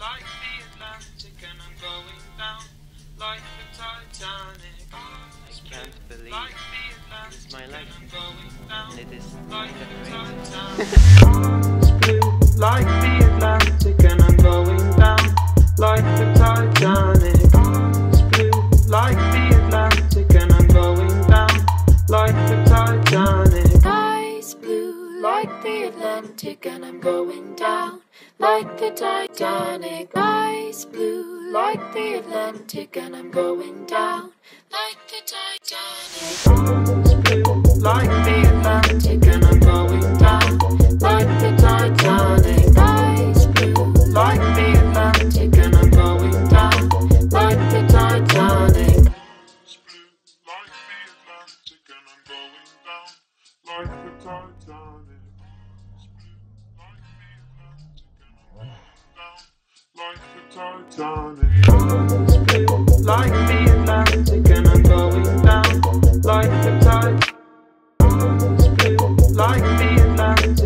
like the Atlantic and I'm going down like the Titanic. I can't believe Like the Atlantic it's my life, and I'm going down and it is like the. Titanic. It's blue like the Atlantic, and I'm going down like the Titanic. Sky's blue like the Atlantic, and I'm going down like the Titanic. It's blue like the Atlantic and I'm going down Like the Titanic. Sky's blue like the Atlantic and I'm going down like the Titanic. Blue like the Atlantic and I'm going down like the Titanic. It's blue like the Atlantic and I'm going down like the Titanic. Like the Atlantic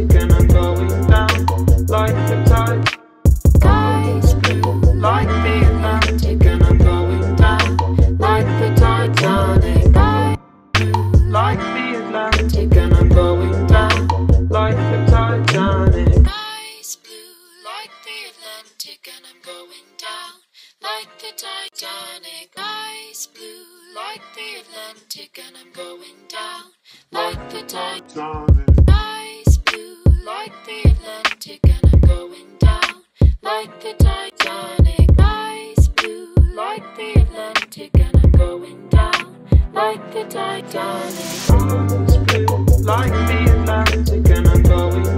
Sky's blue like the Atlantic, and I'm going down like the Titanic. Sky's blue like the Atlantic, and I'm going down like the Titanic. Sky's blue like the Atlantic, and I'm going down like the Titanic. Sky's blue like the Atlantic, and I'm going down like the Titanic. It's blue like the Atlantic and I'm going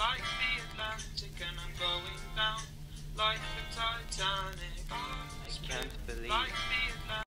Like the Atlantic and I'm going down